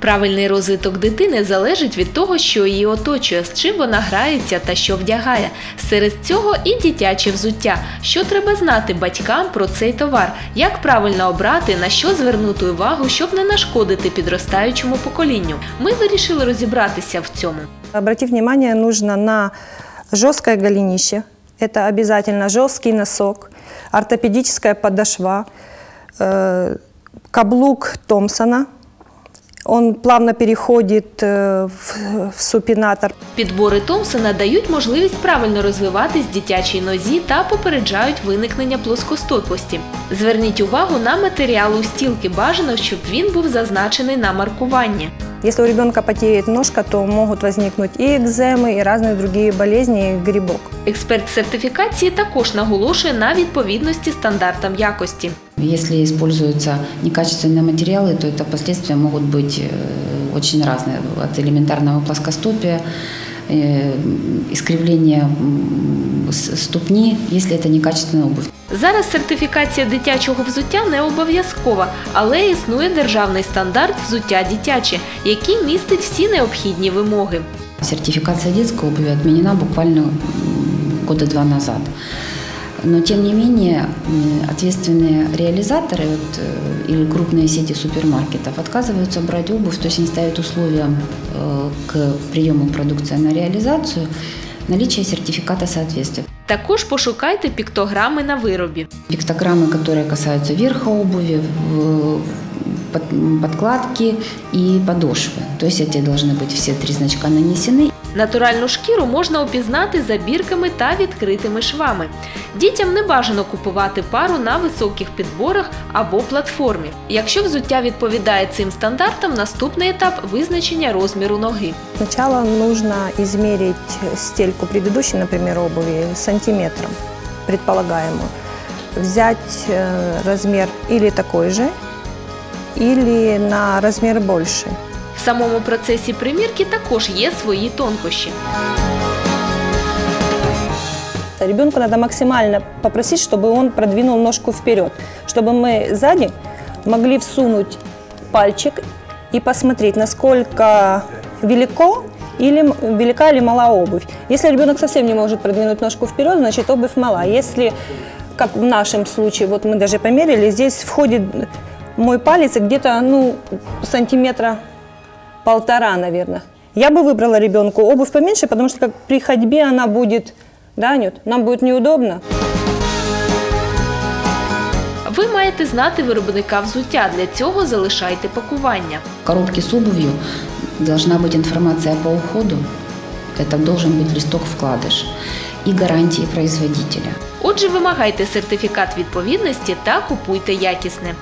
Правильний розвиток дитини залежить від того, що її оточує, з чим вона грається та що вдягає. Серед цього і дитяче взуття. Що треба знати батькам про цей товар, як правильно обрати, на що звернути увагу, щоб не нашкодити підростаючому поколінню. Ми вирішили розібратися в цьому. Обратить внимание нужно на жесткое голенище. Это обязательно жесткий носок, ортопедическая подошва, э, каблук Томпсона. Он плавно переходит э, в, супинатор. Підбори Томпсона дають можливість правильно розвиватись дитячій нозі та попереджають виникнення плоскостопості. Зверніть увагу на матеріал стілки. Бажано, щоб він був зазначений на маркуванні. Если у ребенка потеет ножка, то могут возникнуть и экземы, и разные другие болезни, и грибок. Експерт сертифікації також наголошує на відповідності стандартам якості. Если используются некачественные материалы, то это последствия могут быть э, очень разные. От элементарного плоскостопия, э, с- ступни, если это некачественная обувь. Зараз сертифікація дитячого взуття не обов'язкова, але існує державний стандарт взуття дитяче, який містить всі необхідні вимоги. Сертифікація детской обуви відмінена буквально года два назад. Но тем не менее м, ответственные реализаторы вот, э, или крупные сети супермаркетов отказываются брать обувь, то есть они ставят условия э, к приему продукции на реализацию наличие сертификата соответствия. Також пошукайте піктограми на виробі. Пиктограммы, которые касаются верха обуви, в- под- подкладки и подошвы. То есть эти должны быть все три значка нанесены. Натуральну шкіру можна опізнати за бірками та відкритими швами. Дітям не бажано купувати пару на високих підборах або платформі. Якщо взуття відповідає цим стандартам, наступний етап визначення розміру ноги. Сначала нужно измерить стельку предыдущей, например, обуви сантиметром, предполагаемую. Взять э, размер или такой же, или на размер больше. В самому процесі примірки також є свої тонкощі. Ребенку надо максимально попросить, чтобы он продвинул ножку вперед, чтобы мы сзади могли всунуть пальчик и посмотреть, насколько велико или м- велика или мала обувь. Если ребенок совсем не может продвинуть ножку вперед, значит обувь мала. Если, как в нашем случае, вот мы даже померили, здесь входит мой палец и где-то ну, сантиметра полтора, наверное. Я бы выбрала ребенку обувь поменьше, потому что как при ходьбе она будет, да, Анют, нам будет неудобно. Ви маєте знати виробника взуття. Для цього залишайте пакування. В коробке с обувью должна быть информация по уходу. Это должен быть листок вкладыш и гарантии производителя. Отже, вимагайте сертифікат відповідності та купуйте якісне.